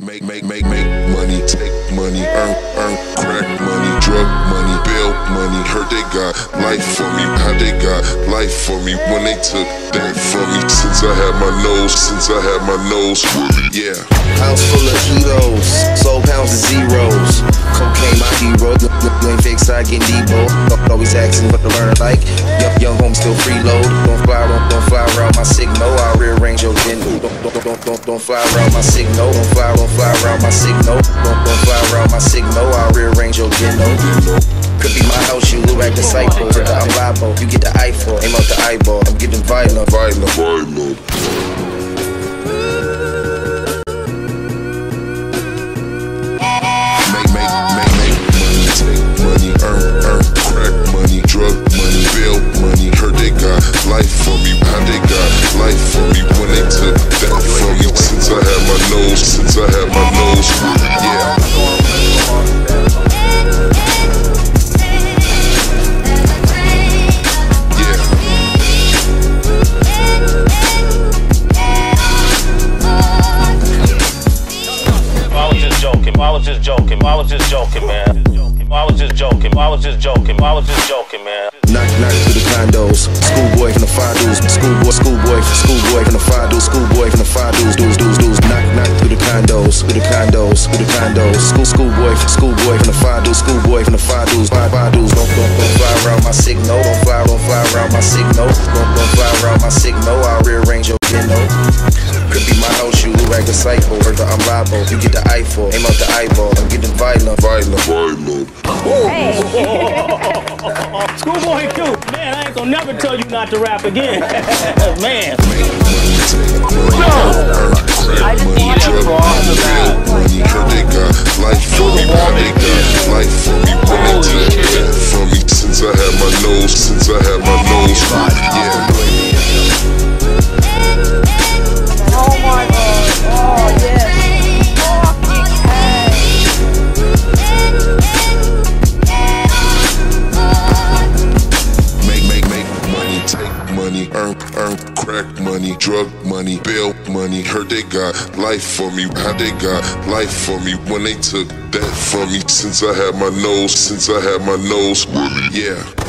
Make, make, make, make, make money, take money, earn, earn, crack money, drug money, bail money. Heard they got life for me, how they got life for me when they took that from me. Since I had my nose, since I had my nose, yeah. House full of heroes, soul pounds of zeros. Cocaine, my hero. You, ain't fake side getting Debo. Always asking what to learn like. Young, young home still freeload. Don't fly around, don't fly around my signal. I'll rearrange your dinner. Don't, don't, don't, don't, don't fly around my signal. Don't signal. Don't, don't fly around my signal. I'll rearrange your dinner. Could be my house, you look like psycho. I'm liable, you get the eyeball. Aim out the eyeball. I'm getting violent, violent, violent. Joking. I was just joking, man. I was just joking. I was just joking. I was just joking, man. Knock, knock to the condos. Schoolboy from the five dudes. Schoolboy, schoolboy, schoolboy from the five dudes. Schoolboy from the five dudes, dudes, dudes, dudes. Knock, knock to the condos. To the condos. To the condos. School, schoolboy, schoolboy from the five dudes. Schoolboy from the five dudes. Five, five dudes. Don't, don't, don't fly around my signal. Don't fly, don't fly around my signal. Don't, don't fly around my signal. I'll rearrange your dinner. Could be my house, you look like a psycho. Heard that I'm liable. You get the eyeball. Aim out the eyeball. I'm getting violent, violent, violent. Schoolboy Q, man, I ain't gonna never tell you not to rap again. man. I money, earn, earn, crack money, drug money, bail money. Heard they got life for me, how they got life for me when they took that from me. Since I had my nose, since I had my nose, yeah.